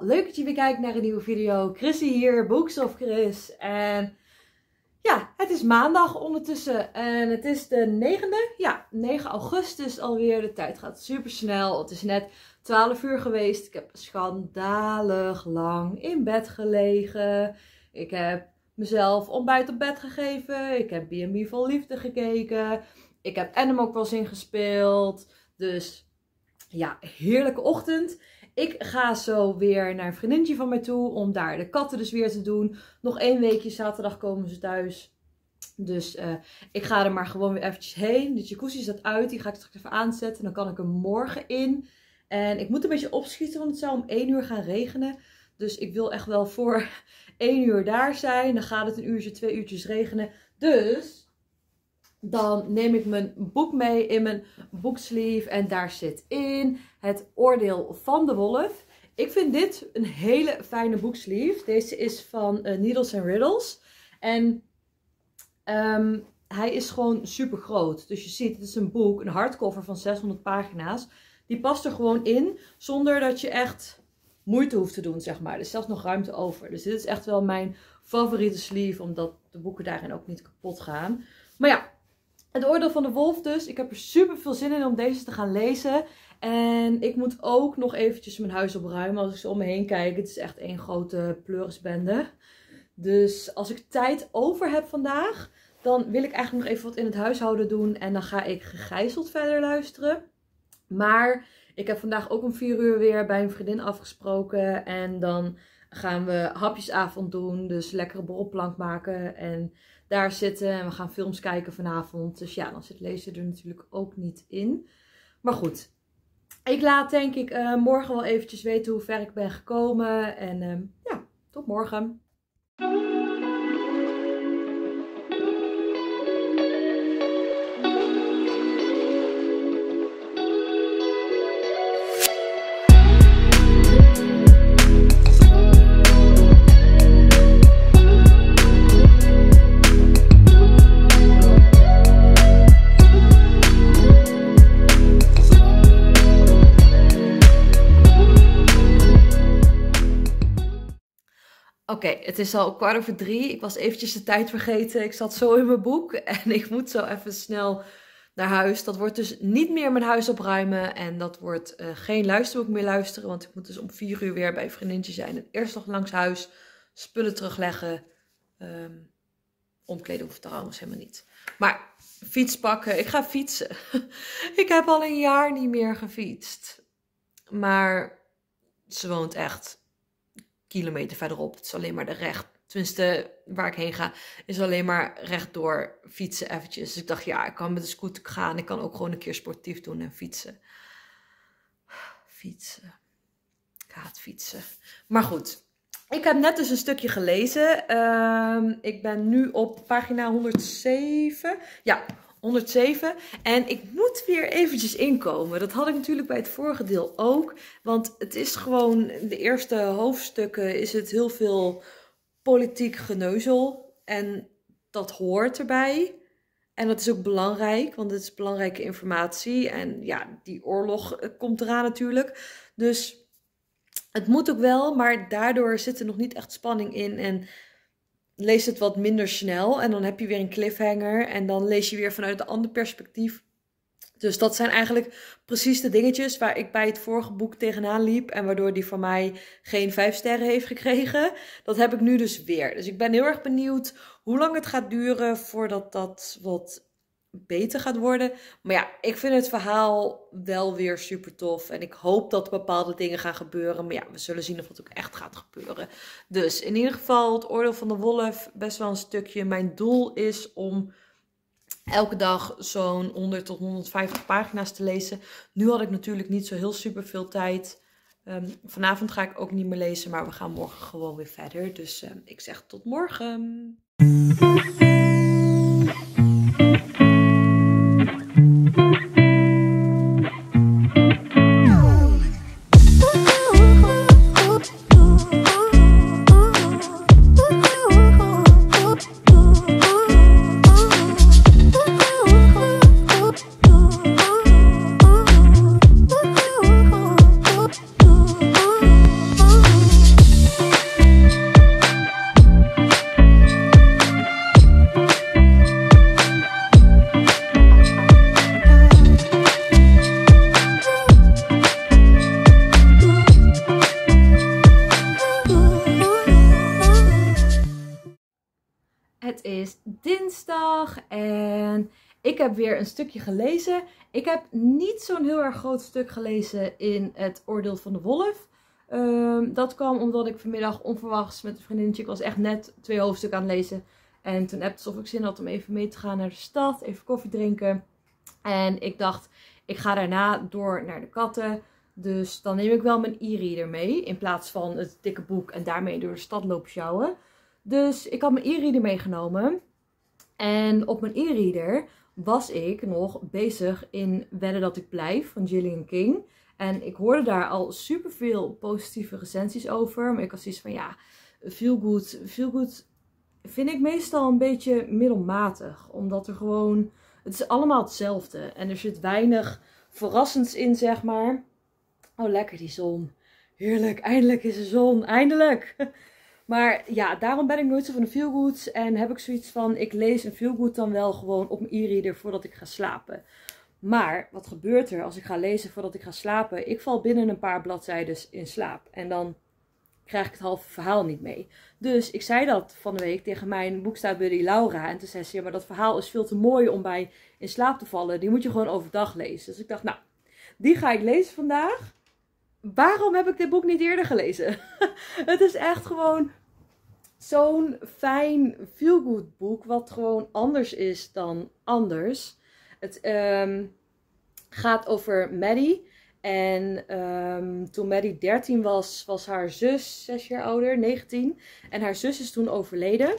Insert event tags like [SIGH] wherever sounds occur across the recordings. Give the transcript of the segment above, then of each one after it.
leuk dat je weer kijkt naar een nieuwe video. Chrissy hier, Books of Chris. En ja, het is maandag ondertussen en het is de 9e, ja, 9 augustus alweer. De tijd gaat super snel. Het is net 12 uur geweest. Ik heb schandalig lang in bed gelegen. Ik heb mezelf ontbijt op bed gegeven. Ik heb B&B vol liefde gekeken. Ik heb Animal Crossing gespeeld. Dus ja, heerlijke ochtend. Ik ga zo weer naar een vriendinnetje van mij toe om daar de katten dus weer te doen. Nog één weekje, zaterdag komen ze thuis. Dus uh, ik ga er maar gewoon weer eventjes heen. De jacuzzi staat uit, die ga ik straks even aanzetten. Dan kan ik er morgen in. En ik moet een beetje opschieten, want het zou om 1 uur gaan regenen. Dus ik wil echt wel voor [LAUGHS] 1 uur daar zijn. Dan gaat het een uurtje, twee uurtjes regenen. Dus dan neem ik mijn boek mee in mijn boeksleeve. En daar zit in het oordeel van de wolf. Ik vind dit een hele fijne boeksleeve. Deze is van uh, Needles and Riddles. En um, hij is gewoon super groot. Dus je ziet, het is een boek, een hardcover van 600 pagina's. Die past er gewoon in, zonder dat je echt moeite hoeft te doen, zeg maar. Er is zelfs nog ruimte over. Dus dit is echt wel mijn favoriete sleeve, omdat de boeken daarin ook niet kapot gaan. Maar ja, het oordeel van de wolf dus. Ik heb er super veel zin in om deze te gaan lezen. En ik moet ook nog eventjes mijn huis opruimen. Als ik zo om me heen kijk, het is echt één grote pleurisbende. Dus als ik tijd over heb vandaag, dan wil ik eigenlijk nog even wat in het huishouden doen. En dan ga ik gegijzeld verder luisteren. Maar ik heb vandaag ook om vier uur weer bij een vriendin afgesproken. En dan gaan we hapjesavond doen. Dus lekkere borrelplank maken. En daar zitten. En we gaan films kijken vanavond. Dus ja, dan zit lezen er natuurlijk ook niet in. Maar goed, ik laat denk ik uh, morgen wel eventjes weten hoe ver ik ben gekomen. En uh, ja, tot morgen. Het is al kwart over drie. Ik was eventjes de tijd vergeten. Ik zat zo in mijn boek [LAUGHS] en ik moet zo even snel naar huis. Dat wordt dus niet meer mijn huis opruimen en dat wordt uh, geen luisterboek meer luisteren. Want ik moet dus om vier uur weer bij een vriendinnetje zijn. Eerst nog langs huis, spullen terugleggen. Um, omkleden hoeft trouwens helemaal niet. Maar fiets pakken, ik ga fietsen. [LAUGHS] ik heb al een jaar niet meer gefietst. Maar ze woont echt kilometer verderop. Het is alleen maar de recht. Tenminste, waar ik heen ga, is alleen maar rechtdoor fietsen eventjes. Dus ik dacht, ja, ik kan met de scooter gaan. Ik kan ook gewoon een keer sportief doen en fietsen. Fietsen. Ik fietsen. Maar goed, ik heb net dus een stukje gelezen. Uh, ik ben nu op pagina 107. Ja, 107. En ik moet weer eventjes inkomen. Dat had ik natuurlijk bij het vorige deel ook. Want het is gewoon, de eerste hoofdstukken is het heel veel politiek geneuzel. En dat hoort erbij. En dat is ook belangrijk, want het is belangrijke informatie. En ja, die oorlog eh, komt eraan natuurlijk. Dus het moet ook wel, maar daardoor zit er nog niet echt spanning in. En leest het wat minder snel en dan heb je weer een cliffhanger en dan lees je weer vanuit een ander perspectief. Dus dat zijn eigenlijk precies de dingetjes waar ik bij het vorige boek tegenaan liep en waardoor die van mij geen vijf sterren heeft gekregen. Dat heb ik nu dus weer. Dus ik ben heel erg benieuwd hoe lang het gaat duren voordat dat wat beter gaat worden. Maar ja, ik vind het verhaal wel weer super tof. En ik hoop dat bepaalde dingen gaan gebeuren. Maar ja, we zullen zien of het ook echt gaat gebeuren. Dus in ieder geval het oordeel van de wolf. Best wel een stukje. Mijn doel is om elke dag zo'n 100 tot 150 pagina's te lezen. Nu had ik natuurlijk niet zo heel super veel tijd. Um, vanavond ga ik ook niet meer lezen. Maar we gaan morgen gewoon weer verder. Dus um, ik zeg tot morgen. Maandag en ik heb weer een stukje gelezen. Ik heb niet zo'n heel erg groot stuk gelezen in het Oordeel van de Wolf. Ehm, dat kwam omdat ik vanmiddag onverwachts met een vriendinnetje, ik was echt net twee hoofdstukken aan het lezen. En toen heb of ik zin had om even mee te gaan naar de stad, even koffie drinken. En ik dacht, ik ga daarna door naar de katten. Dus dan neem ik wel mijn e-reader mee. In plaats van het dikke boek en daarmee door de stad lopen sjouwen. Dus ik had mijn e-reader meegenomen. En op mijn e-reader was ik nog bezig in Wedden dat ik blijf van Gillian King. En ik hoorde daar al superveel positieve recensies over. Maar ik was zoiets van ja, feel good, feel good vind ik meestal een beetje middelmatig. Omdat er gewoon, het is allemaal hetzelfde. En er zit weinig verrassends in, zeg maar. Oh, lekker die zon. Heerlijk, eindelijk is de zon, eindelijk. [LAUGHS] Maar ja, daarom ben ik nooit zo van de feelgood. En heb ik zoiets van, ik lees een feelgood dan wel gewoon op mijn e-reader voordat ik ga slapen. Maar wat gebeurt er als ik ga lezen voordat ik ga slapen? Ik val binnen een paar bladzijden in slaap. En dan krijg ik het halve verhaal niet mee. Dus ik zei dat van de week tegen mijn boekstaatbuddy Laura. En toen zei ze, ja, maar dat verhaal is veel te mooi om bij in slaap te vallen. Die moet je gewoon overdag lezen. Dus ik dacht, nou, die ga ik lezen vandaag. Waarom heb ik dit boek niet eerder gelezen? [LAUGHS] het is echt gewoon zo'n fijn, feel-good boek. Wat gewoon anders is dan anders. Het ehm, gaat over Maddie. En um, toen Maddie 13 was, was haar zus 6 jaar ouder, 19. En haar zus is toen overleden.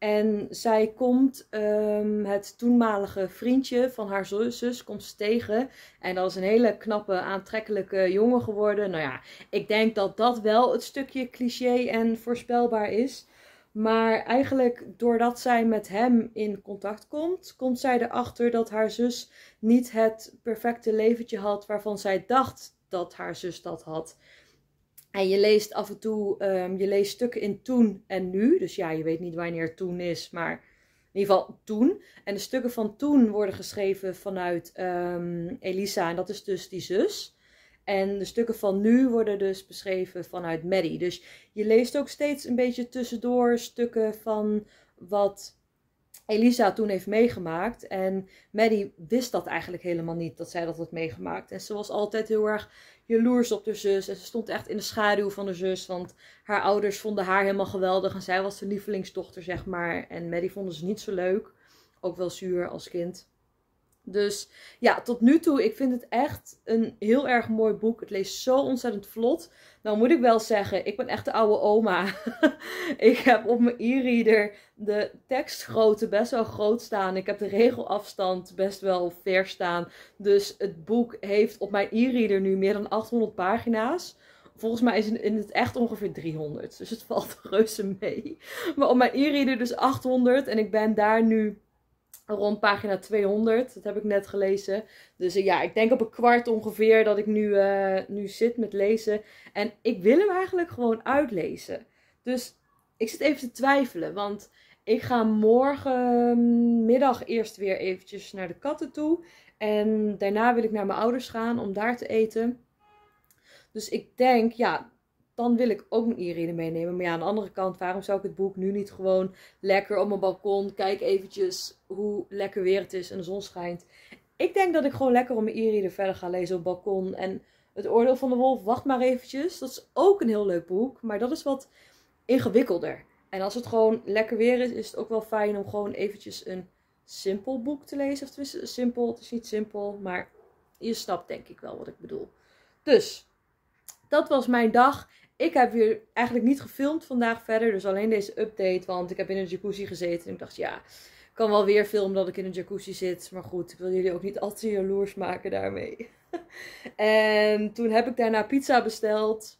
En zij komt um, het toenmalige vriendje van haar zus, komt tegen. En dat is een hele knappe, aantrekkelijke jongen geworden. Nou ja, ik denk dat dat wel het stukje cliché en voorspelbaar is. Maar eigenlijk doordat zij met hem in contact komt, komt zij erachter dat haar zus niet het perfecte leventje had waarvan zij dacht dat haar zus dat had. En je leest af en toe, um, je leest stukken in toen en nu. Dus ja, je weet niet wanneer toen is, maar in ieder geval toen. En de stukken van toen worden geschreven vanuit um, Elisa en dat is dus die zus. En de stukken van nu worden dus beschreven vanuit Maddie. Dus je leest ook steeds een beetje tussendoor stukken van wat Elisa toen heeft meegemaakt. En Maddie wist dat eigenlijk helemaal niet, dat zij dat had meegemaakt. En ze was altijd heel erg jaloers op de zus. En ze stond echt in de schaduw van de zus. Want haar ouders vonden haar helemaal geweldig. En zij was de lievelingsdochter, zeg maar. En Maddie vonden ze niet zo leuk. Ook wel zuur als kind. Dus ja, tot nu toe, ik vind het echt een heel erg mooi boek. Het leest zo ontzettend vlot. Nou moet ik wel zeggen, ik ben echt de oude oma. [LAUGHS] ik heb op mijn e-reader de tekstgrootte best wel groot staan. Ik heb de regelafstand best wel ver staan. Dus het boek heeft op mijn e-reader nu meer dan 800 pagina's. Volgens mij is het in het echt ongeveer 300. Dus het [LAUGHS] valt reuze mee. Maar op mijn e-reader dus 800. En ik ben daar nu rond pagina 200. Dat heb ik net gelezen. Dus uh, ja, ik denk op een kwart ongeveer dat ik nu, uh, nu zit met lezen. En ik wil hem eigenlijk gewoon uitlezen. Dus ik zit even te twijfelen. Want ik ga morgenmiddag eerst weer eventjes naar de katten toe. En daarna wil ik naar mijn ouders gaan om daar te eten. Dus ik denk, ja, dan wil ik ook mijn e-reader meenemen. Maar ja, aan de andere kant, waarom zou ik het boek nu niet gewoon lekker op mijn balkon, kijk eventjes hoe lekker weer het is en de zon schijnt. Ik denk dat ik gewoon lekker op mijn e-reader verder ga lezen op het balkon. En het Oordeel van de Wolf, wacht maar eventjes. Dat is ook een heel leuk boek, maar dat is wat ingewikkelder. En als het gewoon lekker weer is, is het ook wel fijn om gewoon eventjes een simpel boek te lezen. Of tenminste, simpel, het is niet simpel, maar je snapt denk ik wel wat ik bedoel. Dus, dat was mijn dag. Ik heb weer eigenlijk niet gefilmd vandaag verder. Dus alleen deze update. Want ik heb in een jacuzzi gezeten. En ik dacht, ja, ik kan wel weer filmen dat ik in een jacuzzi zit. Maar goed, ik wil jullie ook niet al te jaloers maken daarmee. [LAUGHS] en toen heb ik daarna pizza besteld.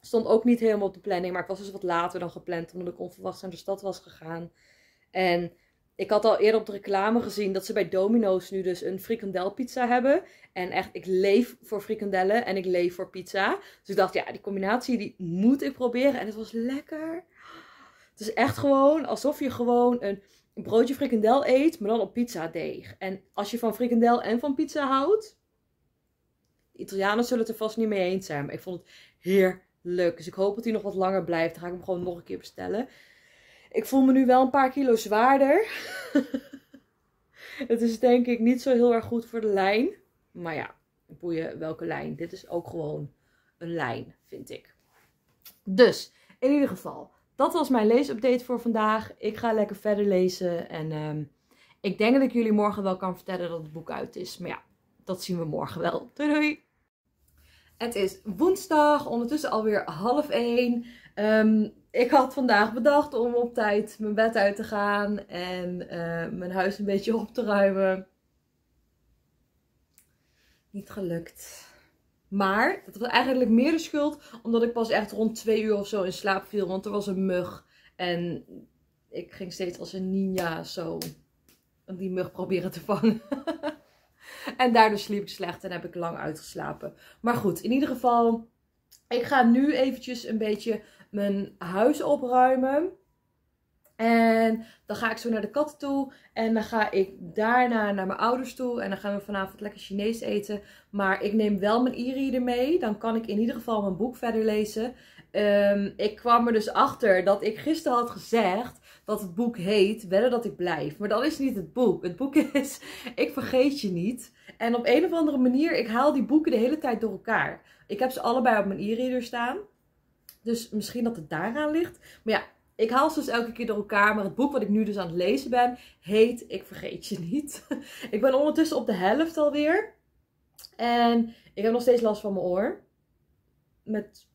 Stond ook niet helemaal op de planning. Maar ik was dus wat later dan gepland. Omdat ik onverwachts naar de stad was gegaan. En ik had al eerder op de reclame gezien dat ze bij Domino's nu dus een frikandelpizza hebben. En echt, ik leef voor frikandellen en ik leef voor pizza. Dus ik dacht, ja, die combinatie die moet ik proberen. En het was lekker. Het is echt gewoon alsof je gewoon een broodje frikandel eet, maar dan op pizza deeg. En als je van frikandel en van pizza houdt, Italianen zullen het er vast niet mee eens zijn. Maar ik vond het heerlijk. Dus ik hoop dat hij nog wat langer blijft. Dan ga ik hem gewoon nog een keer bestellen. Ik voel me nu wel een paar kilo zwaarder. [LAUGHS] het is denk ik niet zo heel erg goed voor de lijn. Maar ja, boeien welke lijn. Dit is ook gewoon een lijn, vind ik. Dus, in ieder geval, dat was mijn leesupdate voor vandaag. Ik ga lekker verder lezen. En ehm, ik denk dat ik jullie morgen wel kan vertellen dat het boek uit is. Maar ja, dat zien we morgen wel. Doei doei! Het is woensdag, ondertussen alweer half één. Ehm, ik had vandaag bedacht om op tijd mijn bed uit te gaan en eh, mijn huis een beetje op te ruimen. Niet gelukt. Maar dat was eigenlijk meer de schuld omdat ik pas echt rond twee uur of zo in slaap viel. Want er was een mug en ik ging steeds als een ninja zo die mug proberen te vangen. [LAUGHS] en daardoor sliep ik slecht en heb ik lang uitgeslapen. Maar goed, in ieder geval, ik ga nu eventjes een beetje mijn huis opruimen. En dan ga ik zo naar de kat toe. En dan ga ik daarna naar mijn ouders toe. En dan gaan we vanavond lekker Chinees eten. Maar ik neem wel mijn e-reader mee. Dan kan ik in ieder geval mijn boek verder lezen. Ehm, ik kwam er dus achter dat ik gisteren had gezegd dat het boek heet Wedden dat ik blijf. Maar dat is niet het boek. Het boek [LAUGHS] is Ik vergeet je niet. En op een of andere manier, ik haal die boeken de hele tijd door elkaar. Ik heb ze allebei op mijn e-reader staan. Dus misschien dat het daaraan ligt. Maar ja, ik haal ze dus elke keer door elkaar. Maar het boek wat ik nu dus aan het lezen ben, heet Ik vergeet je niet. [LAUGHS] ik ben ondertussen op de helft alweer. En ik heb nog steeds last van mijn oor. Met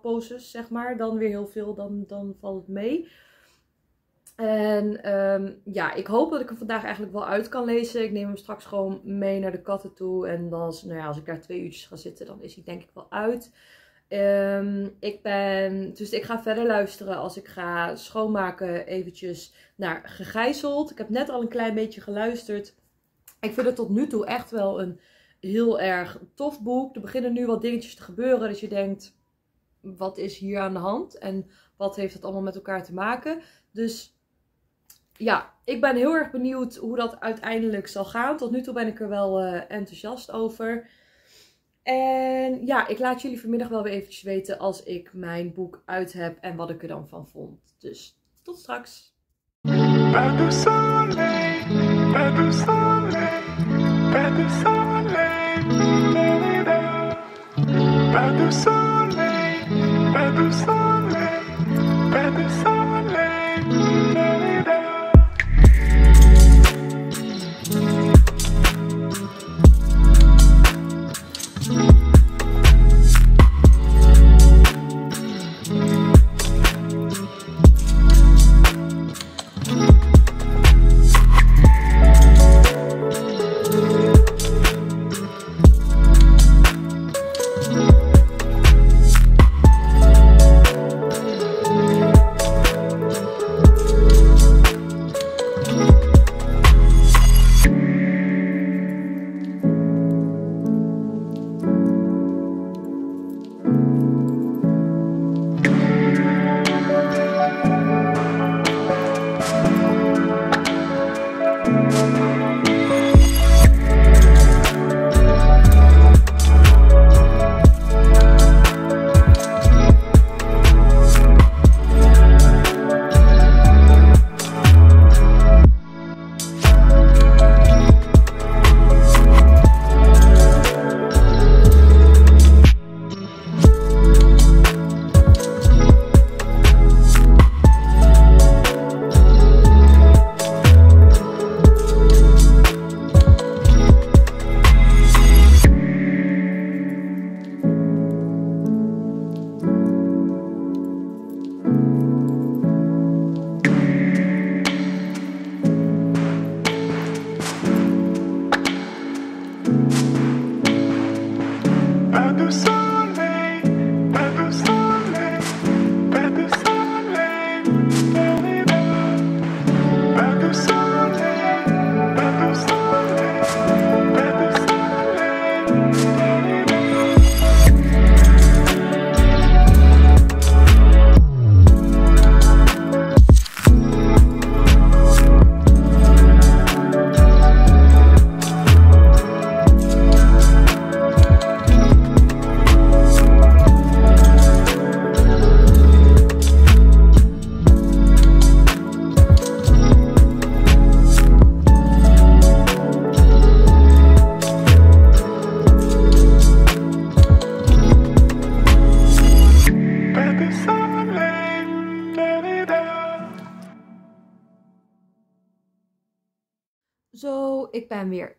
poses, zeg maar. Dan weer heel veel, dan, dan valt het mee. En um, ja, ik hoop dat ik hem vandaag eigenlijk wel uit kan lezen. Ik neem hem straks gewoon mee naar de katten toe. En dan, nou ja, als ik daar twee uurtjes ga zitten, dan is hij denk ik wel uit. Um, ik ben, dus ik ga verder luisteren als ik ga schoonmaken eventjes naar Gegijzeld. Ik heb net al een klein beetje geluisterd. Ik vind het tot nu toe echt wel een heel erg tof boek. Er beginnen nu wat dingetjes te gebeuren dat je denkt, wat is hier aan de hand? En wat heeft het allemaal met elkaar te maken? Dus ja, ik ben heel erg benieuwd hoe dat uiteindelijk zal gaan. Tot nu toe ben ik er wel uh, enthousiast over. En ja, ik laat jullie vanmiddag wel weer eventjes weten als ik mijn boek uit heb en wat ik er dan van vond. Dus tot straks.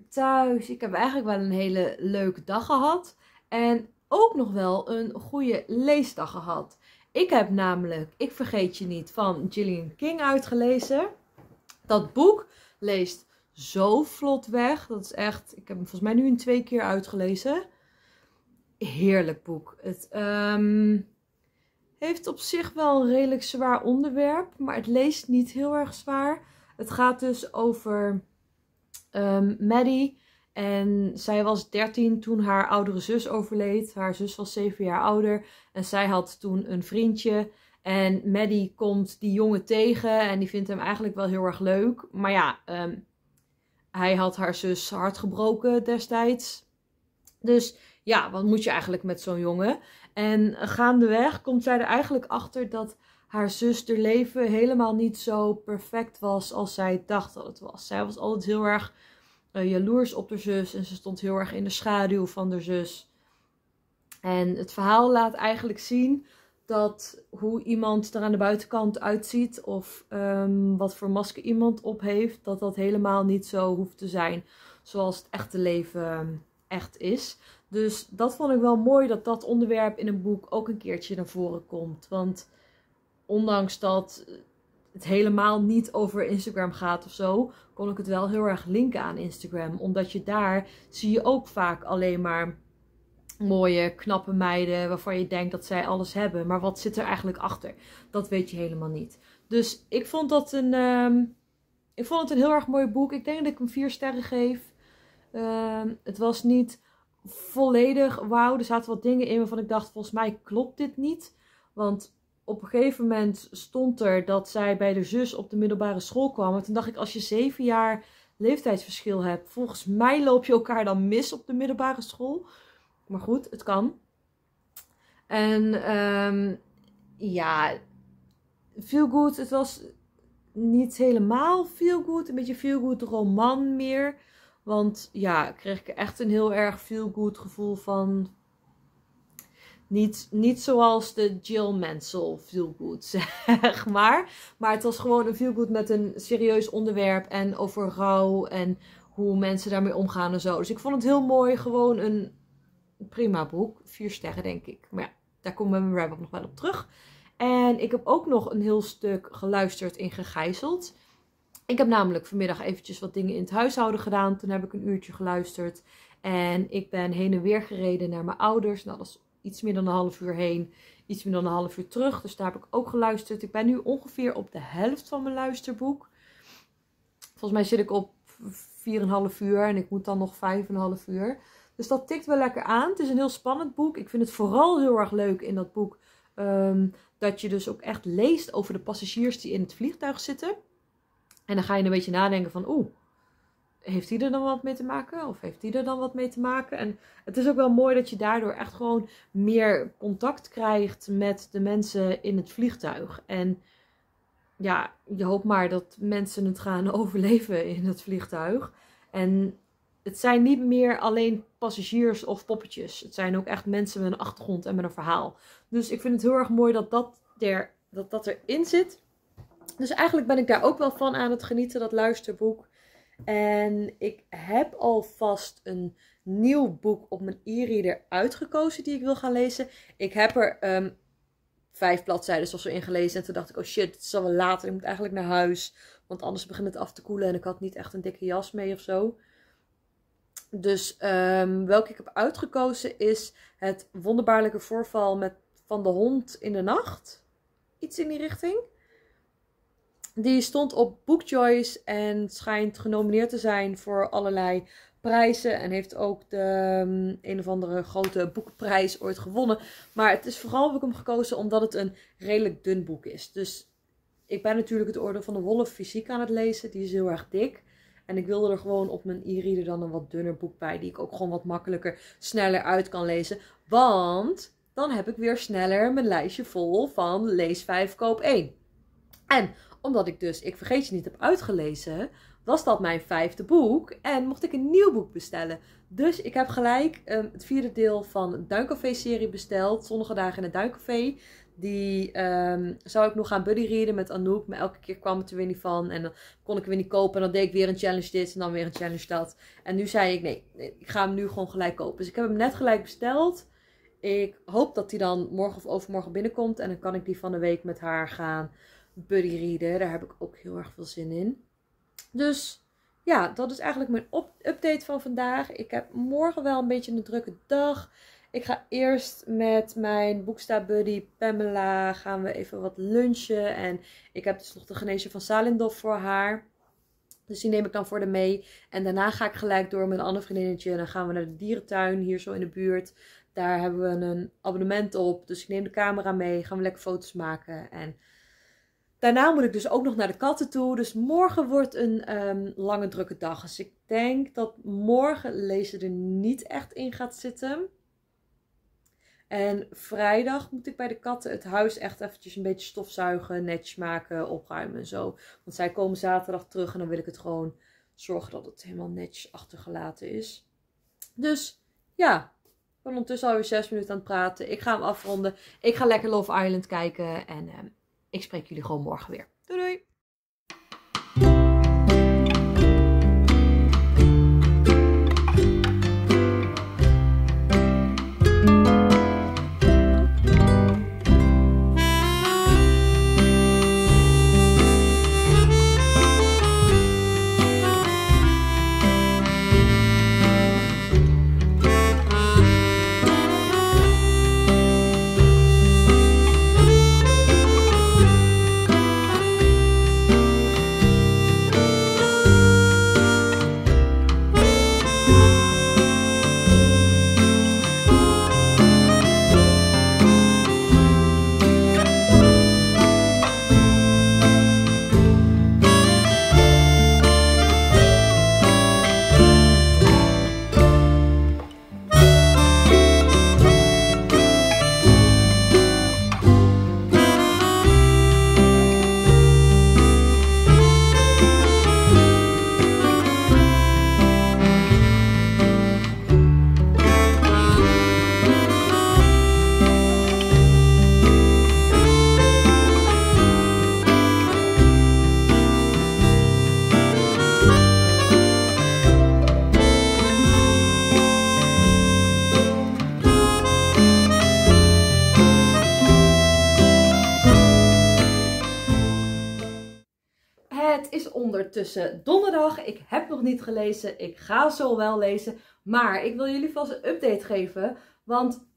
Thuis. Ik heb eigenlijk wel een hele leuke dag gehad. En ook nog wel een goede leesdag gehad. Ik heb namelijk Ik Vergeet Je Niet van Gillian King uitgelezen. Dat boek leest zo vlot weg. Dat is echt, ik heb hem volgens mij nu in twee keer uitgelezen. Heerlijk boek. Het um, heeft op zich wel een redelijk zwaar onderwerp, maar het leest niet heel erg zwaar. Het gaat dus over um, Maddie. En zij was 13 toen haar oudere zus overleed. Haar zus was 7 jaar ouder. En zij had toen een vriendje. En Maddie komt die jongen tegen. En die vindt hem eigenlijk wel heel erg leuk. Maar ja, um, hij had haar zus hard gebroken destijds. Dus ja, wat moet je eigenlijk met zo'n jongen? En gaandeweg komt zij er eigenlijk achter dat haar zus er leven helemaal niet zo perfect was als zij dacht dat het was. Zij was altijd heel erg uh, jaloers op haar zus en ze stond heel erg in de schaduw van haar zus. En het verhaal laat eigenlijk zien dat hoe iemand er aan de buitenkant uitziet of um, wat voor masker iemand op heeft, dat dat helemaal niet zo hoeft te zijn zoals het echte leven ehm, echt is. Dus dat vond ik wel mooi dat dat onderwerp in een boek ook een keertje naar voren komt. Want ondanks dat het helemaal niet over Instagram gaat of zo, kon ik het wel heel erg linken aan Instagram. Omdat je daar zie je ook vaak alleen maar mooie, knappe meiden waarvan je denkt dat zij alles hebben. Maar wat zit er eigenlijk achter? Dat weet je helemaal niet. Dus ik vond dat een, um, ik vond het een heel erg mooi boek. Ik denk dat ik hem vier sterren geef. Um, het was niet volledig wauw. Er zaten wat dingen in waarvan ik dacht, volgens mij klopt dit niet. Want op een gegeven moment stond er dat zij bij de zus op de middelbare school kwam. En toen dacht ik, als je zeven jaar leeftijdsverschil hebt, volgens mij loop je elkaar dan mis op de middelbare school. Maar goed, het kan. En um, ja, feel good. Het was niet helemaal feel good. Een beetje feel good roman meer. Want ja, kreeg ik echt een heel erg feel good gevoel van. Niet, niet zoals de Jill Mansell feel good, [LAUGHS] zeg maar. Maar het was gewoon een feel good met een serieus onderwerp. En over rouw en hoe mensen daarmee omgaan en zo. Dus ik vond het heel mooi. Gewoon een prima boek. Vier sterren, denk ik. Maar ja, daar komen we mijn wrap nog wel op terug. En ik heb ook nog een heel stuk geluisterd in Gegijzeld. Ik heb namelijk vanmiddag eventjes wat dingen in het huishouden gedaan. Toen heb ik een uurtje geluisterd. En ik ben heen en weer gereden naar mijn ouders. Nou, dat is iets meer dan een half uur heen. Iets meer dan een half uur terug. Dus daar heb ik ook geluisterd. Ik ben nu ongeveer op de helft van mijn luisterboek. Volgens mij zit ik op 4,5 uur. En ik moet dan nog 5,5 uur. Dus dat tikt wel lekker aan. Het is een heel spannend boek. Ik vind het vooral heel erg leuk in dat boek. Um, dat je dus ook echt leest over de passagiers die in het vliegtuig zitten. En dan ga je een beetje nadenken van, oeh, heeft die er dan wat mee te maken? Of heeft die er dan wat mee te maken? En het is ook wel mooi dat je daardoor echt gewoon meer contact krijgt met de mensen in het vliegtuig. En ja, je hoopt maar dat mensen het gaan [LAUGHS] overleven in het vliegtuig. En het zijn niet meer alleen passagiers of poppetjes. Het zijn ook echt mensen met een achtergrond en met een verhaal. Dus ik vind het heel erg mooi dat dat, er, dat, dat erin zit. Dus eigenlijk ben ik daar ook wel van aan het genieten, dat luisterboek. En ik heb alvast een nieuw boek op mijn e-reader uitgekozen die ik wil gaan lezen. Ik heb er um, vijf bladzijden of zo in gelezen. En toen dacht ik, oh shit, het is al wel later. Ik moet eigenlijk naar huis. Want anders begint het af te koelen. En ik had niet echt een dikke jas mee of zo. Dus um, welke ik heb uitgekozen is het wonderbaarlijke voorval met, van de hond in de nacht. Iets in die richting. Die stond op Bookchoice en schijnt genomineerd te zijn voor allerlei prijzen. En heeft ook de um, een of andere grote boekprijs ooit gewonnen. Maar het is vooral heb ik hem gekozen omdat het een redelijk dun boek is. Dus ik ben natuurlijk het Orde van de Wolf fysiek aan het lezen. Die is heel erg dik. En ik wilde er gewoon op mijn e-reader dan een wat dunner boek bij. Die ik ook gewoon wat makkelijker, sneller uit kan lezen. Want dan heb ik weer sneller mijn lijstje vol van lees 5, koop 1. En omdat ik dus Ik Vergeet Je Niet heb uitgelezen, was dat mijn vijfde boek en mocht ik een nieuw boek bestellen. Dus ik heb gelijk ehm, het vierde deel van de Duincafé-serie besteld. Zonnige dagen in het Duincafé. Die ehm, zou ik nog gaan buddyreaden met Anouk. Maar elke keer kwam het er weer niet van. En dan kon ik weer niet kopen. En dan deed ik weer een challenge dit en dan weer een challenge dat. En nu zei ik, nee ik ga hem nu gewoon gelijk kopen. Dus ik heb hem net gelijk besteld. Ik hoop dat hij dan morgen of overmorgen binnenkomt. En dan kan ik die van de week met haar gaan buddyreaden. Daar heb ik ook heel erg veel zin in. Dus ja, dat is eigenlijk mijn update van vandaag. Ik heb morgen wel een beetje een drukke dag. Ik ga eerst met mijn boeksta buddy Pamela gaan we even wat lunchen. En ik heb dus nog de geneesje van Salindorf voor haar. Dus die neem ik dan voor de mee. En daarna ga ik gelijk door met een ander vriendinnetje. En dan gaan we naar de dierentuin hier zo in de buurt. Daar hebben we een abonnement op. Dus ik neem de camera mee. Gaan we lekker foto's maken. En Daarna moet ik dus ook nog naar de katten toe. Dus morgen wordt een ehm, lange drukke dag. Dus ik denk dat morgen lezen er niet echt in gaat zitten. En vrijdag moet ik bij de katten het huis echt eventjes een beetje stofzuigen, netjes maken, opruimen en zo. Want zij komen zaterdag terug en dan wil ik het gewoon zorgen dat het helemaal netjes achtergelaten is. Dus ja, ik ben ondertussen alweer zes minuten aan het praten. Ik ga hem afronden. Ik ga lekker Love Island kijken en... Um, ik spreek jullie gewoon morgen weer. Doei doei! Ondertussen donderdag. Ik heb nog niet gelezen. Ik ga zo wel lezen. Maar ik wil jullie vast een update geven. Want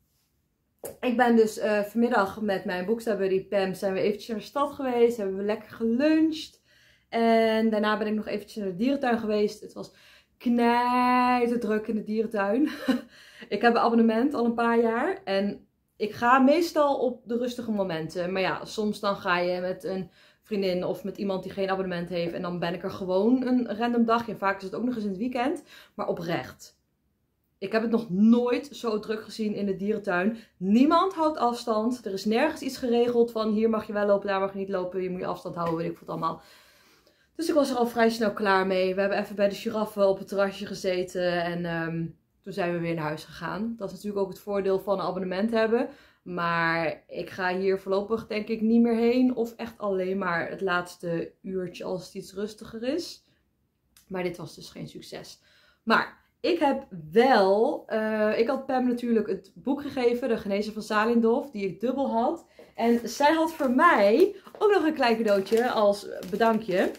ik ben dus uh, vanmiddag met mijn boekstaarbuddy Pam zijn we eventjes naar de stad geweest. Hebben we lekker geluncht. En daarna ben ik nog eventjes naar de dierentuin geweest. Het was knijter druk in de dierentuin. [LAUGHS] ik heb een abonnement al een paar jaar. En ik ga meestal op de rustige momenten. Maar ja, soms dan ga je met een vriendin of met iemand die geen abonnement heeft. En dan ben ik er gewoon een random dagje. Vaak is het ook nog eens in het weekend. Maar oprecht. Ik heb het nog nooit zo druk gezien in de dierentuin. Niemand houdt afstand. Er is nergens iets geregeld van hier mag je wel lopen, daar mag je niet lopen. Je moet je afstand houden, weet ik wat allemaal. Dus ik was er al vrij snel klaar mee. We hebben even bij de giraffen op het terrasje gezeten. En ehm, toen zijn we weer naar huis gegaan. Dat is natuurlijk ook het voordeel van een abonnement hebben. Maar ik ga hier voorlopig denk ik niet meer heen. Of echt alleen maar het laatste uurtje als het iets rustiger is. Maar dit was dus geen succes. Maar ik heb wel, uh, ik had Pam natuurlijk het boek gegeven, De Genezer van Salindorf, die ik dubbel had. En zij had voor mij ook nog een klein cadeautje als bedankje.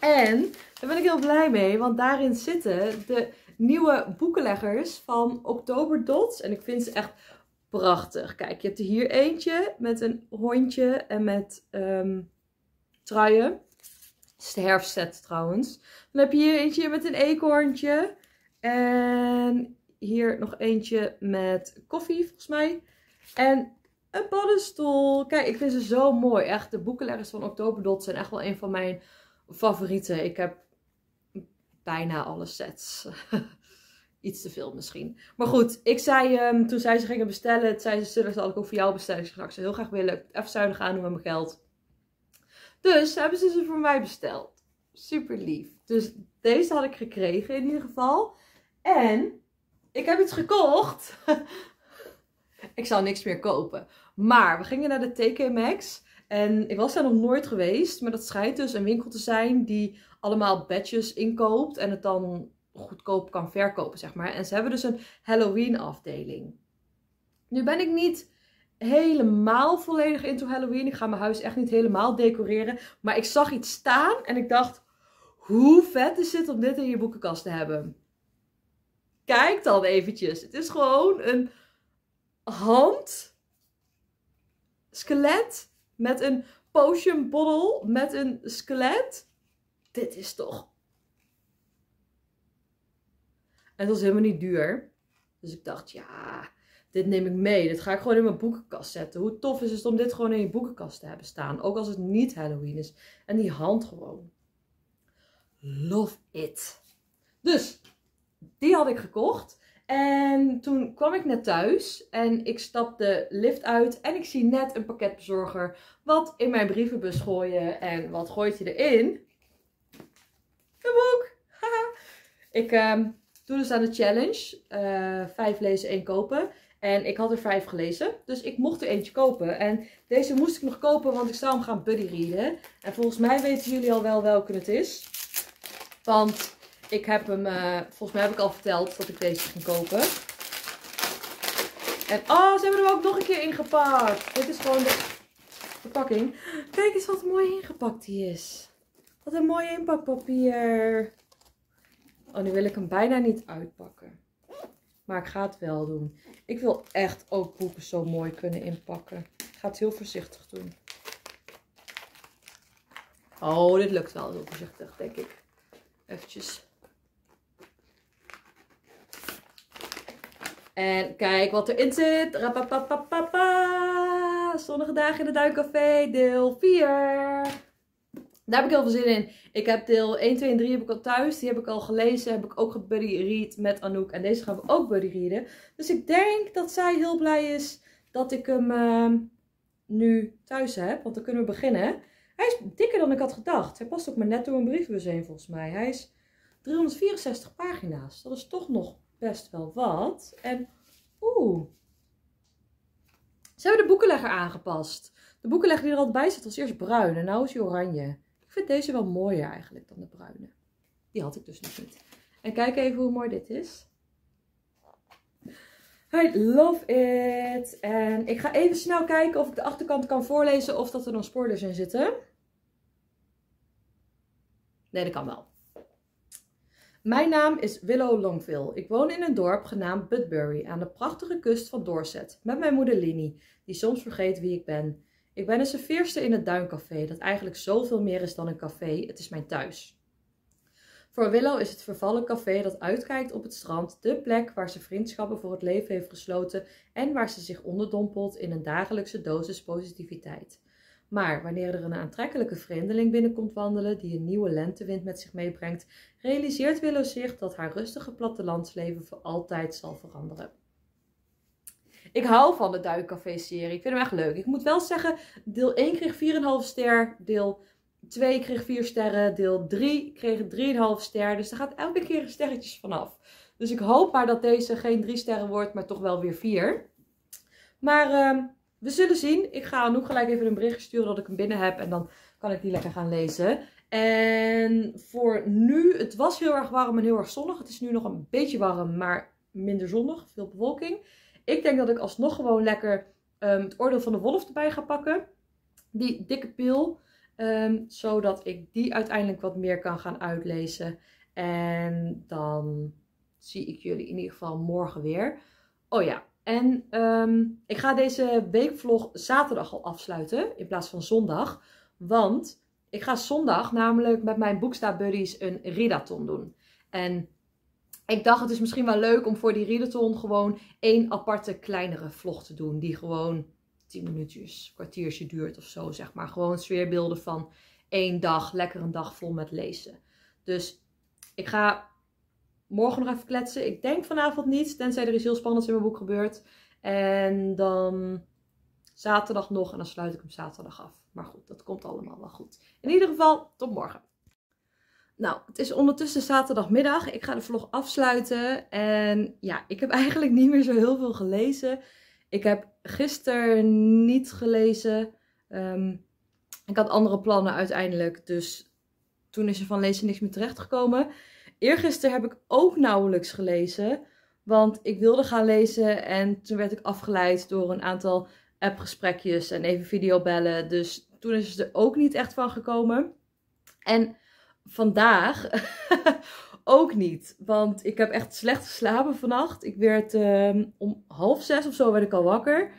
En daar ben ik heel blij mee, want daarin zitten de nieuwe boekenleggers van Oktober Dots. En ik vind ze echt prachtig. Kijk, je hebt er hier eentje met een hondje en met um, truien. Het is de herfstset trouwens. Dan heb je hier eentje met een eekhoorntje. En hier nog eentje met koffie, volgens mij. En een paddenstoel. Kijk, ik vind ze zo mooi. Echt, de boekenleggers van Octoberdot zijn echt wel een van mijn favorieten. Ik heb bijna alle sets. [LAUGHS] Iets te veel misschien. Maar goed, ik zei um, toen zij ze gingen bestellen, zei ze, zullen zal ik ook voor jou bestellen? Ik zou ze heel graag willen. Even zuinig aan doen met mijn geld. Dus hebben ze ze voor mij besteld. Super lief. Dus deze had ik gekregen in ieder geval. En ik heb iets gekocht. [LAUGHS] ik zou niks meer kopen. Maar we gingen naar de TK Maxx. En ik was daar nog nooit geweest. Maar dat schijnt dus een winkel te zijn die allemaal badges inkoopt. En het dan goedkoop kan verkopen, zeg maar. En ze hebben dus een Halloween afdeling. Nu ben ik niet helemaal volledig into Halloween. Ik ga mijn huis echt niet helemaal decoreren. Maar ik zag iets staan en ik dacht, hoe vet is het om dit in je boekenkast te hebben? Kijk dan eventjes. Het is gewoon een hand, skelet met een potion bottle met een skelet. Dit is toch... En het was helemaal niet duur. Dus ik dacht, ja, dit neem ik mee. Dit ga ik gewoon in mijn boekenkast zetten. Hoe tof is het om dit gewoon in je boekenkast te hebben staan. Ook als het niet Halloween is. En die hand gewoon. Love it. Dus, die had ik gekocht. En toen kwam ik net thuis en ik stap de lift uit en ik zie net een pakketbezorger wat in mijn brievenbus gooien. En wat gooit hij erin? Een boek! [LAUGHS] ik uh, doe dus aan de challenge. Uh, vijf lezen, één kopen. En ik had er vijf gelezen. Dus ik mocht er eentje kopen. En deze moest ik nog kopen, want ik zou hem gaan buddyreaden. En volgens mij weten jullie al wel welke het is. Want ik heb hem, uh, volgens mij heb ik al verteld dat ik deze ging kopen. En oh, ze hebben hem ook nog een keer ingepakt. Dit is gewoon de verpakking. Kijk eens wat mooi ingepakt die is. Wat een mooi inpakpapier. Oh, nu wil ik hem bijna niet uitpakken. Maar ik ga het wel doen. Ik wil echt ook boeken zo mooi kunnen inpakken. Ik ga het heel voorzichtig doen. Oh, dit lukt wel heel voorzichtig, denk ik. Eventjes. En kijk wat erin zit. Rapapapapapa. Zonnige dagen in de Duincafé, deel 4. Daar heb ik heel veel zin in. Ik heb deel 1, 2 en 3 heb ik al thuis. Die heb ik al gelezen. Heb ik ook gebuddy read met Anouk. En deze gaan we ook buddy readen. Dus ik denk dat zij heel blij is dat ik hem uh, nu thuis heb. Want dan kunnen we beginnen. Hij is dikker dan ik had gedacht. Hij past ook maar net door een brievenbus heen volgens mij. Hij is 364 pagina's. Dat is toch nog best wel wat. En oeh. Ze hebben de boekenlegger aangepast. De boekenlegger die er altijd bij zit was eerst bruin en nu is hij oranje vind deze wel mooier eigenlijk dan de bruine. Die had ik dus nog niet. En kijk even hoe mooi dit is. I love it. En ik ga even snel kijken of ik de achterkant kan voorlezen of dat er dan spoilers in zitten. Nee, dat kan wel. Mijn naam is Willow Longville. Ik woon in een dorp genaamd Budbury aan de prachtige kust van Dorset met mijn moeder Linny, die soms vergeet wie ik ben. Ik ben een serveerster in het Duincafé, dat eigenlijk zoveel meer is dan een café. Het is mijn thuis. Voor Willow is het vervallen café dat uitkijkt op het strand de plek waar ze vriendschappen voor het leven heeft gesloten en waar ze zich onderdompelt in een dagelijkse dosis positiviteit. Maar wanneer er een aantrekkelijke vreemdeling binnenkomt wandelen die een nieuwe lentewind met zich meebrengt, realiseert Willow zich dat haar rustige plattelandsleven voor altijd zal veranderen. Ik hou van de Duikcafé-serie. Ik vind hem echt leuk. Ik moet wel zeggen, deel 1 kreeg 4,5 ster. Deel 2 kreeg 4 sterren. Deel 3 kreeg 3,5 ster. Dus er gaat elke keer een sterretjes vanaf. Dus ik hoop maar dat deze geen 3 sterren wordt, maar toch wel weer 4. Maar uh, we zullen zien. Ik ga Anouk gelijk even een bericht sturen dat ik hem binnen heb. En dan kan ik die lekker gaan lezen. En voor nu, het was heel erg warm en heel erg zonnig. Het is nu nog een beetje warm, maar minder zonnig. Veel bewolking. Ik denk dat ik alsnog gewoon lekker um, het oordeel van de wolf erbij ga pakken. Die dikke pil. Um, zodat ik die uiteindelijk wat meer kan gaan uitlezen. En dan zie ik jullie in ieder geval morgen weer. Oh ja, en um, ik ga deze weekvlog zaterdag al afsluiten in plaats van zondag. Want ik ga zondag namelijk met mijn Boeksta Buddies een readathon doen. En ik dacht het is misschien wel leuk om voor die readathon gewoon één aparte kleinere vlog te doen. Die gewoon 10 minuutjes, kwartiertje duurt of zo zeg maar. Gewoon sfeerbeelden van één dag, lekker een dag vol met lezen. Dus ik ga morgen nog even kletsen. Ik denk vanavond niet, tenzij er iets heel spannends in mijn boek gebeurt. En dan zaterdag nog en dan sluit ik hem zaterdag af. Maar goed, dat komt allemaal wel goed. In ieder geval, tot morgen. Nou, het is ondertussen zaterdagmiddag. Ik ga de vlog afsluiten. En ja, ik heb [LAUGHS] eigenlijk niet meer zo heel veel gelezen. Ik heb gisteren niet gelezen. Ehm, ik had andere plannen uiteindelijk. Dus toen is er van lezen niks meer terechtgekomen. Eergisteren heb ik ook nauwelijks gelezen. Want ik wilde gaan lezen en toen werd ik afgeleid door een aantal appgesprekjes en even videobellen. Dus toen is het er ook niet echt van gekomen. En vandaag [LAUGHS] ook niet. Want ik heb echt slecht geslapen vannacht. Ik werd uh, om half zes of zo werd ik al wakker.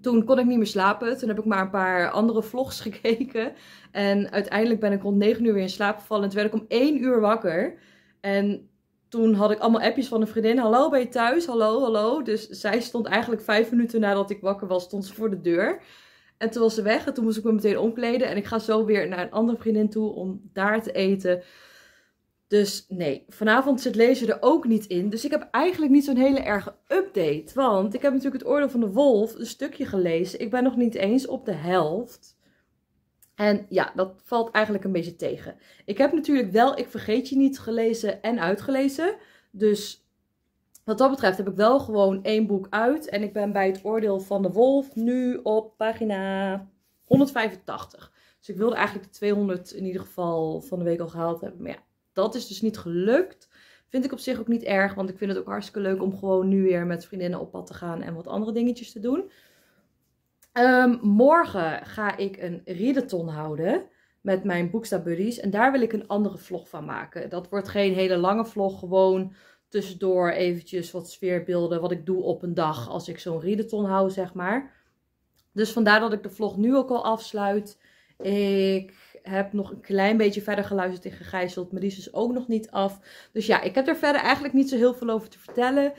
Toen kon ik niet meer slapen. Toen heb ik maar een paar andere vlogs [LAUGHS] gekeken. En uiteindelijk ben ik rond 9 uur weer in slaap gevallen. En toen werd ik om 1 uur wakker. En toen had ik allemaal appjes van een vriendin. Hallo, ben je thuis? Hallo, hallo. Dus zij stond eigenlijk vijf minuten nadat ik wakker was, stond ze voor de deur. En toen was ze weg en toen moest ik me meteen omkleden. En ik ga zo weer naar een andere vriendin toe om daar te eten. Dus nee, vanavond zit lezen er ook niet in. Dus ik heb eigenlijk niet zo'n hele erge update. Want ik heb natuurlijk het Oordeel van de Wolf een stukje gelezen. Ik ben nog niet eens op de helft. En ja, dat valt eigenlijk een beetje tegen. Ik heb natuurlijk wel Ik Vergeet Je Niet gelezen en uitgelezen. Dus wat dat betreft heb ik wel gewoon één boek uit. En ik ben bij het Oordeel van de Wolf nu op pagina 185. Dus ik wilde eigenlijk de 200 in ieder geval van de week al gehaald hebben. Maar ja, dat is dus niet gelukt. Vind ik op zich ook niet erg, want ik vind het ook hartstikke leuk om gewoon nu weer met vriendinnen op pad te gaan en wat andere dingetjes te doen. Um, morgen ga ik een readathon houden met mijn Boeksta Buddies. En daar wil ik een andere vlog van maken. Dat wordt geen hele lange vlog, gewoon tussendoor eventjes wat sfeerbeelden. Wat ik doe op een dag als ik zo'n readathon hou, zeg maar. Dus vandaar dat ik de vlog nu ook al afsluit. Ik heb nog een klein beetje verder geluisterd en gegijzeld, maar die is dus ook nog niet af. Dus ja, ik heb er verder eigenlijk niet zo heel veel over te vertellen.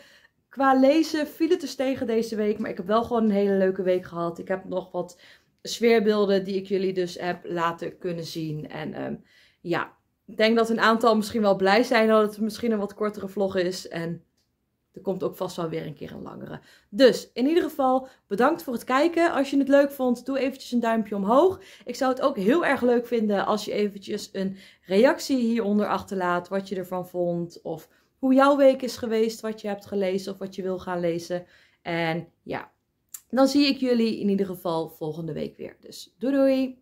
Qua lezen viel het dus tegen deze week. Maar ik heb wel gewoon een hele leuke week gehad. Ik heb nog wat sfeerbeelden die ik jullie dus heb laten kunnen zien. En um, ja, ik denk dat een aantal misschien wel blij zijn dat het misschien een wat kortere vlog is. En er komt ook vast wel weer een keer een langere. Dus in ieder geval bedankt voor het kijken. Als je het leuk vond, doe eventjes een duimpje omhoog. Ik zou het ook heel erg leuk vinden als je eventjes een reactie hieronder achterlaat. Wat je ervan vond of hoe jouw week is geweest, wat je hebt gelezen of wat je wil gaan lezen. En ja, dan zie ik jullie in ieder geval volgende week weer. Dus doei doei!